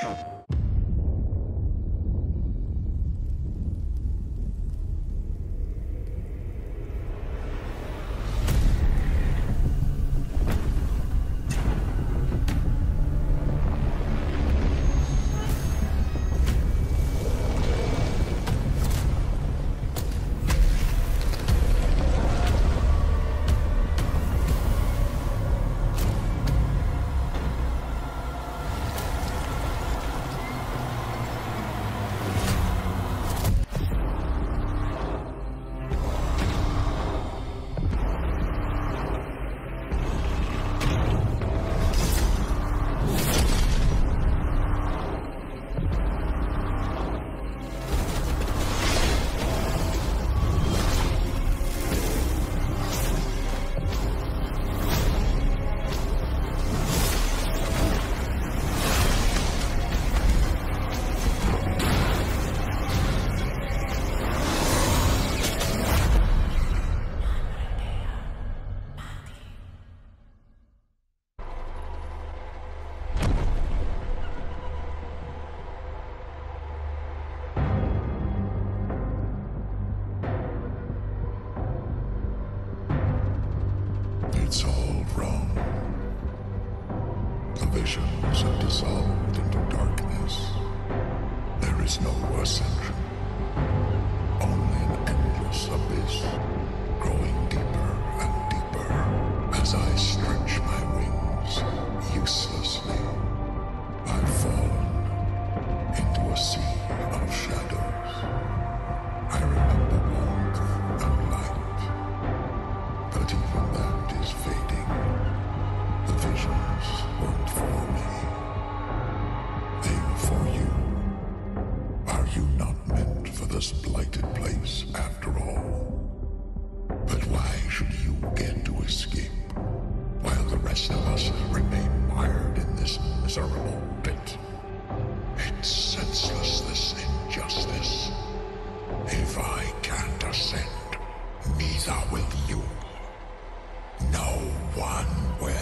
Oh. person. senselessness, injustice. If I can't ascend, neither will you. No one will.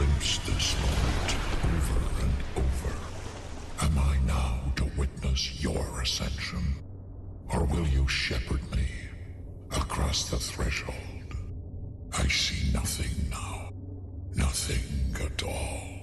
glimpse this moment over and over. Am I now to witness your ascension? Or will you shepherd me across the threshold? I see nothing now. Nothing at all.